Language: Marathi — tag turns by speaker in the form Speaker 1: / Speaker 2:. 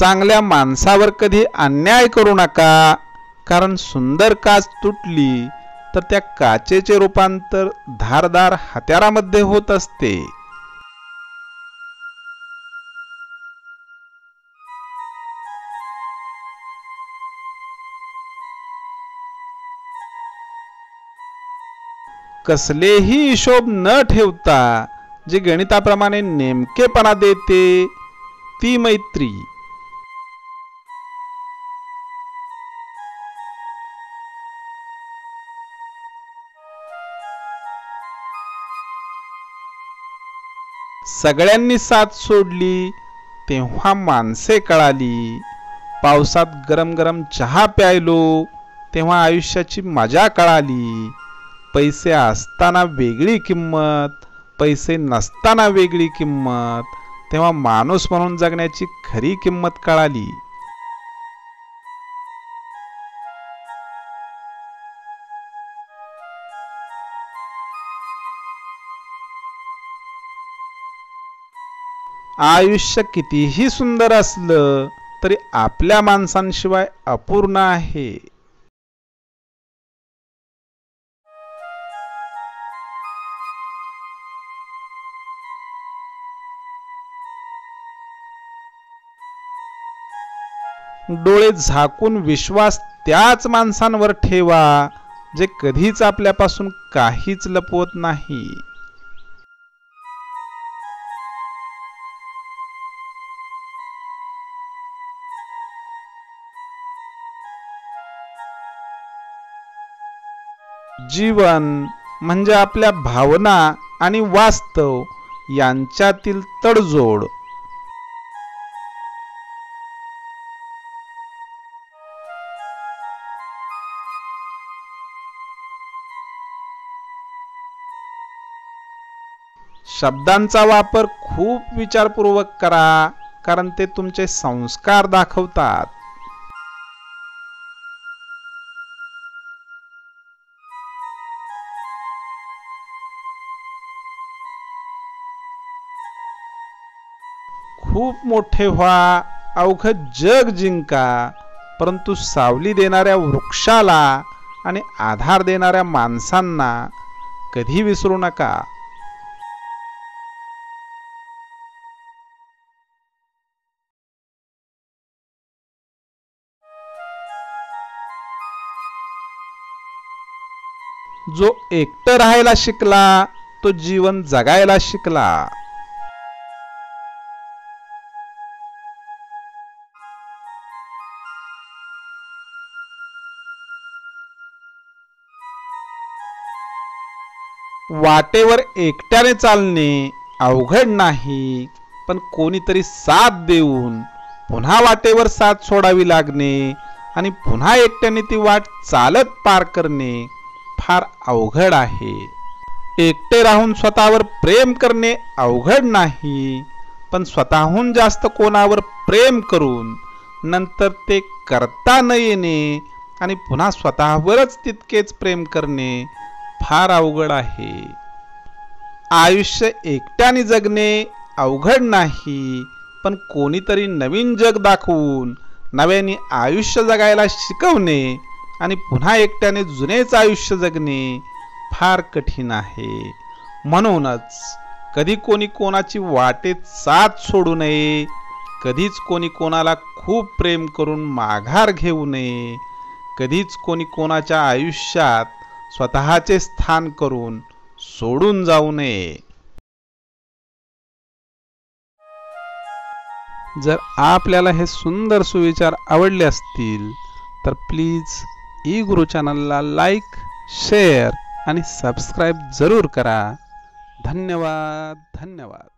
Speaker 1: चांगल्या माणसावर कधी अन्याय करू नका. कारण सुंदर काच तुटली तर त्या काचेचे रूपांतर धारदार हत्यारामध्ये होत असते. कसलेही हिशोब न ठेवता जे गणिताप्रमाणे नेमकेपणा देते ती मैत्री. सगळ्यांनी साथ सोडली तेव्हा माणसे कळाली. पावसात गरम गरम चहा प्यायलो तेव्हा आयुष्याची मजा कळाली. पैसे असताना वेगळी किंमत पैसे नसताना वेगळी किंमत तेव्हा माणूस म्हणून जगण्याची खरी किंमत कळाली. आयुष्य कितीही सुंदर असलं तरी आपल्या माणसांशिवाय अपूर्ण आहे. डोळे झाकून विश्वास त्याच माणसांवर ठेवा जे कधीच आपल्यापासून काहीच लपवत नाही. जीवन म्हणजे आपल्या भावना आणि वास्तव यांच्यातील तडजोड. शब्दांचा वापर खूप विचारपूर्वक करा कारण ते तुमचे संस्कार दाखवतात. खूप मोठे व्हा अवघड जग जिंका परंतु सावली देणाऱ्या वृक्षाला आणि आधार देणाऱ्या माणसांना कधी विसरू नका. जो एकटं राहायला शिकला तो जीवन जगायला शिकला. वाटेवर एकट्याने चालणे अवघड नाही. पण कोणीतरी साथ देऊन पुन्हा वाटेवर साथ सोडावी लागणे आणि पुन्हा एकट्याने ती वाट चालत पार करणे फार अवघड आहे. एकटे राहून स्वतःवर प्रेम करणे अवघड नाही. पण स्वतःहून जास्त कोणावर प्रेम करून नंतर ते करता न येणे आणि पुन्हा स्वतःवरच तितकेच प्रेम करणे फार अवघड आहे. आयुष्य एकट्याने जगणे अवघड नाही पण कोणीतरी नवीन जग दाखवून नव्याने आयुष्य जगायला शिकवणे आणि पुन्हा एकट्याने जुनेच आयुष्य जगणे फार कठीण आहे. म्हणूनच कधी कोणी कोणाची वाटे साथ सोडू नये कधीच कोणी कोणाला खूप प्रेम करून माघार घेऊ नये कधीच कोणी कोणाच्या आयुष्यात स्वतःचे स्थान करून सोडून जाऊ नये. जर आपल्याला हे सुंदर सुविचार आवडले असतील तर प्लीज ई गुरु चॅनलला लाईक शेअर आणि सबस्क्राईब जरूर करा. धन्यवाद धन्यवाद.